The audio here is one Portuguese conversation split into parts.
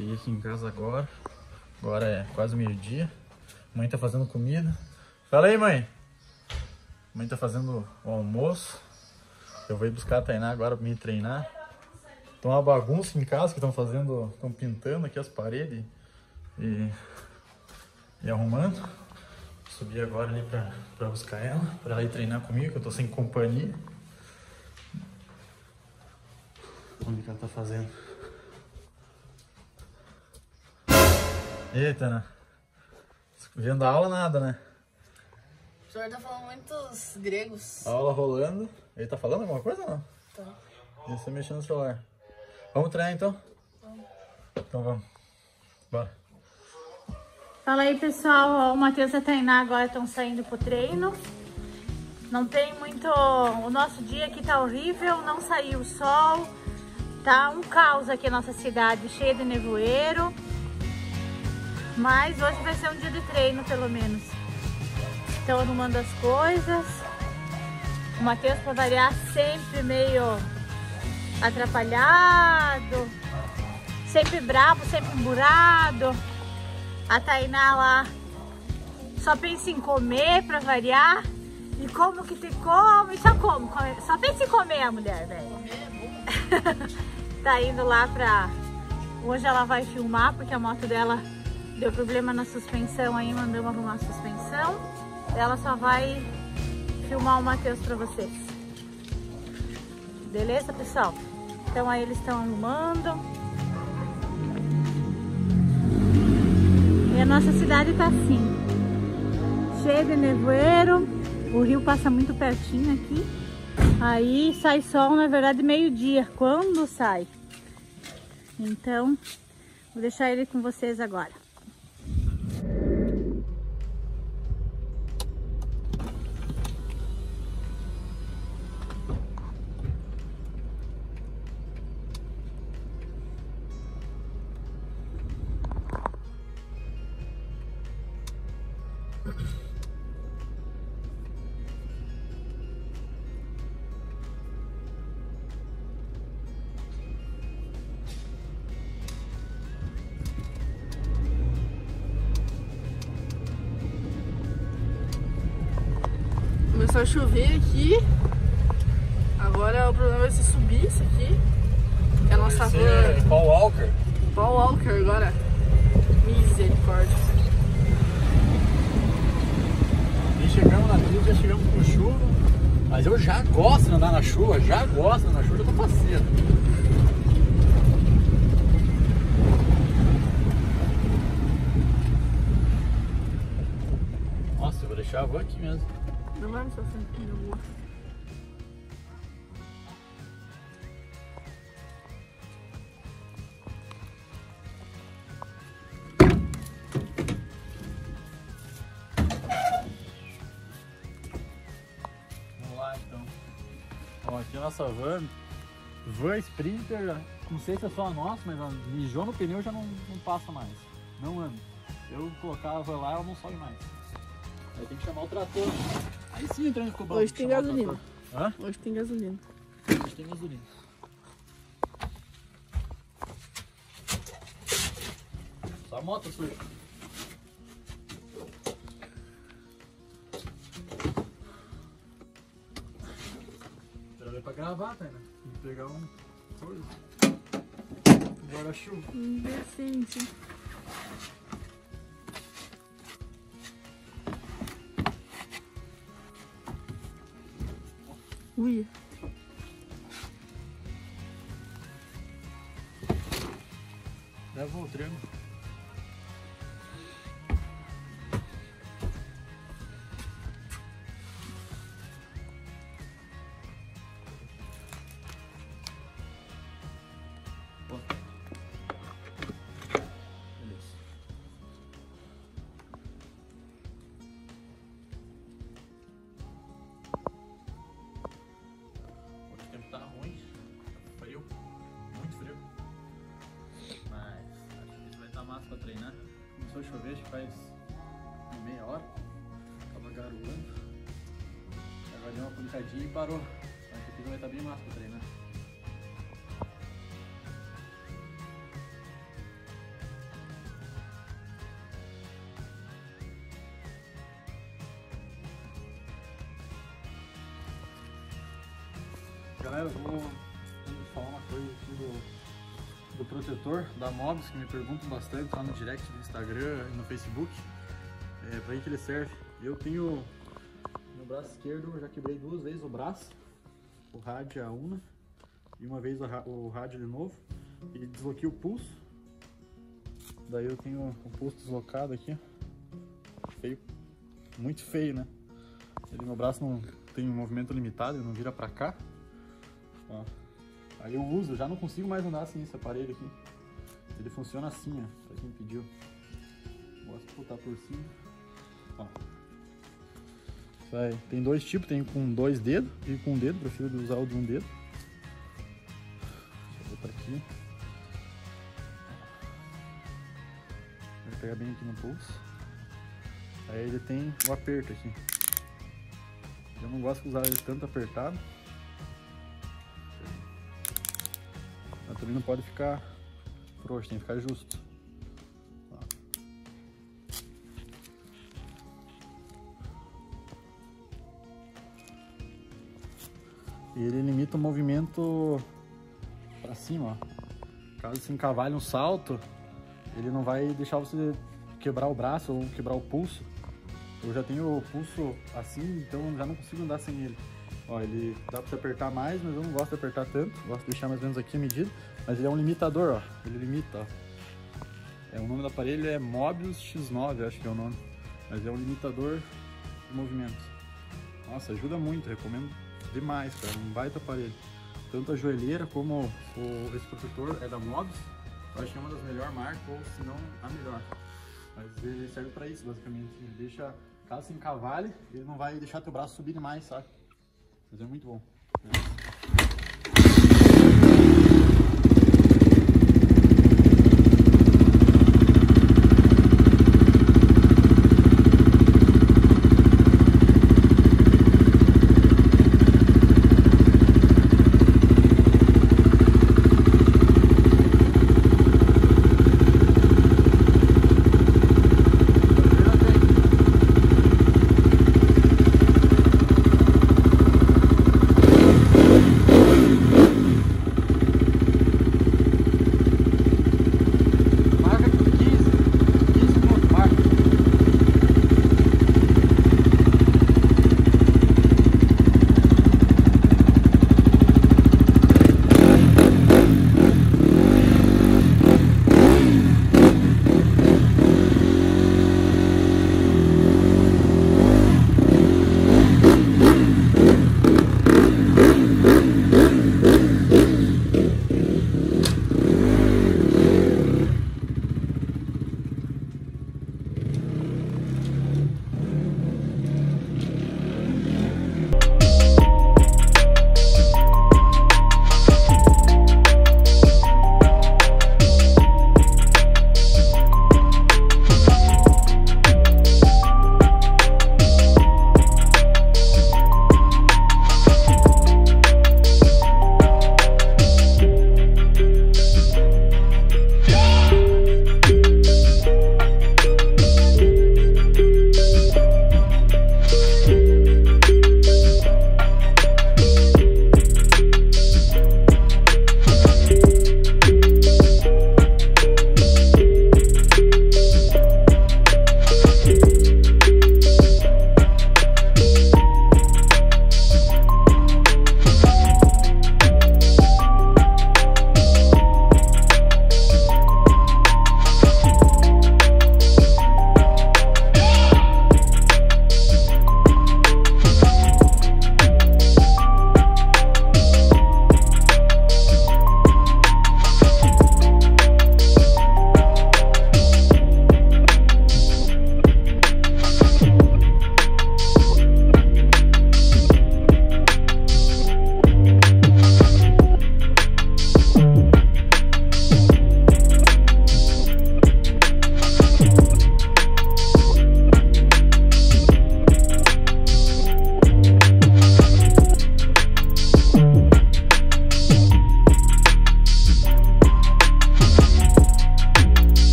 Cheguei aqui em casa agora. Agora é quase meio-dia. Mãe tá fazendo comida. Fala aí, mãe. Mãe tá fazendo o almoço. Eu vou ir buscar a Tainá agora pra me treinar. Tem uma bagunça em casa que estão fazendo, estão pintando aqui as paredes e, e arrumando. Subi agora ali pra, pra buscar ela, pra ela ir treinar comigo, que eu tô sem companhia. Vamos ver o que ela tá fazendo. Eita, né? Vendo a aula nada, né? O senhor tá falando muitos gregos. A aula rolando. Ele tá falando alguma coisa ou não? Tá. E você mexendo no celular. Vamos treinar então? Vamos. Então vamos. Bora. Fala aí, pessoal. O Matheus e a Tainá agora estão saindo pro treino. Não tem muito... O nosso dia aqui tá horrível, não saiu o sol. Tá um caos aqui a nossa cidade, cheia de nevoeiro. Mas hoje vai ser um dia de treino, pelo menos. Estão arrumando as coisas. O Matheus, pra variar, sempre meio atrapalhado. Sempre bravo, sempre emburado. A Tainá lá só pensa em comer pra variar. E como que te come, só come, come. Só pensa em comer a mulher, velho. tá indo lá pra. Hoje ela vai filmar porque a moto dela deu problema na suspensão aí, mandamos arrumar a suspensão. Ela só vai filmar o Matheus pra vocês. Beleza, pessoal? Então aí eles estão arrumando. E a nossa cidade tá assim. Cheia de nevoeiro. O rio passa muito pertinho aqui. Aí sai sol, na verdade, meio-dia. Quando sai? Então, vou deixar ele com vocês agora. Começou a chover aqui. Agora o problema vai ser subir isso aqui. Que é a nossa van. Paul Walker. Paul Walker agora. Misericórdia. E chegamos na trilha, já chegamos com chuva. Mas eu já gosto de andar na chuva, já gosto de andar na chuva, já tô faceiro. Nossa, eu vou deixar a van aqui mesmo. Vamos lá então. Ó, aqui a nossa van, van Sprinter, não sei se é só a nossa, mas ela mijou no pneu já não, não passa mais. Não anda. Eu colocar a van lá, ela não sobe mais. Aí tem que chamar o trator. Aí sim entra no cubão. Hoje tem o gasolina. Hã? Hoje tem gasolina. Hoje tem gasolina. Só a moto suja. Veio pra gravar, tá, né? Tem que pegar um coisa. Um guarda-chuva. Indecente. Ui. Leva o. chover, acho que faz meia hora. Tava garoando. Agora deu uma pancadinha e parou. Acho que aqui vai estar bem massa pra treinar. Galera, eu vou protetor da Mobs, que me perguntam bastante lá no direct do Instagram e no Facebook. É, pra que ele serve. Eu tenho no braço esquerdo, já quebrei duas vezes o braço, o rádio e a una, e uma vez o, rádio de novo, e desloquei o pulso. Daí eu tenho o pulso deslocado aqui, feio, muito feio, né? Ele, meu braço não tem movimento limitado, ele não vira pra cá. Ó. Aí eu uso, já não consigo mais andar assim esse aparelho aqui. Ele funciona assim, ó, pra quem pediu. Gosto de botar por cima. Ó. Tem dois tipos, tem com dois dedos e com um dedo, prefiro usar o de um dedo. Deixa eu botar aqui. Vai pegar bem aqui no pulso. Aí ele tem o aperto aqui. Eu não gosto de usar ele tanto apertado. Também não pode ficar frouxo, tem que ficar justo. E ele limita o movimento pra cima, ó. Caso se encavale um salto, ele não vai deixar você quebrar o braço ou quebrar o pulso. Eu já tenho o pulso assim, então já não consigo andar sem ele. Ó, ele dá pra você apertar mais, mas eu não gosto de apertar tanto. Gosto de deixar mais ou menos aqui a medida. Mas ele é um limitador, ó. Ele limita, ó. É, o nome do aparelho é Mobius X9, acho que é o nome. Mas é um limitador de movimento. Nossa, ajuda muito, recomendo demais, cara. Um baita aparelho. Tanto a joelheira como o, esse protetor é da Mobius. Eu acho que é uma das melhores marcas, ou se não, a melhor. Mas ele serve pra isso, basicamente. Ele deixa, caso se encavale, ele não vai deixar teu braço subir demais, sabe? Mas é muito bom.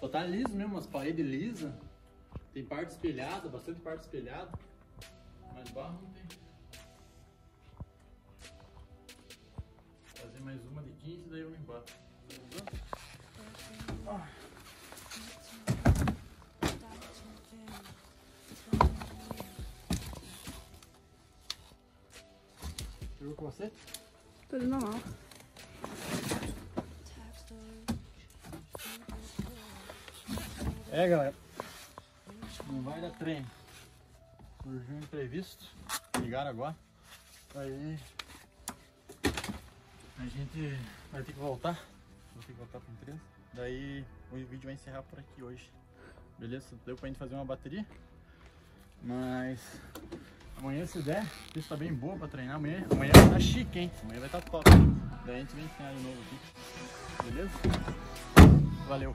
Só tá liso mesmo, umas paredes lisas. Tem parte espelhada, bastante parte espelhada. Mas barro não tem. Vou fazer mais uma de 15, daí eu vou embora. Ah. Chegou com você? Ali normal. É, galera. Não vai dar trem. Surgiu um imprevisto. Ligaram agora. Aí a gente vai ter que voltar. Vou ter que voltar pra empresa. Daí o vídeo vai encerrar por aqui hoje. Beleza? Deu pra gente fazer uma bateria. Mas amanhã se der, pista tá bem boa pra treinar. Amanhã, amanhã vai estar chique, hein? Amanhã vai estar tá top. Daí a gente vem ensinar de novo aqui. Beleza? Valeu!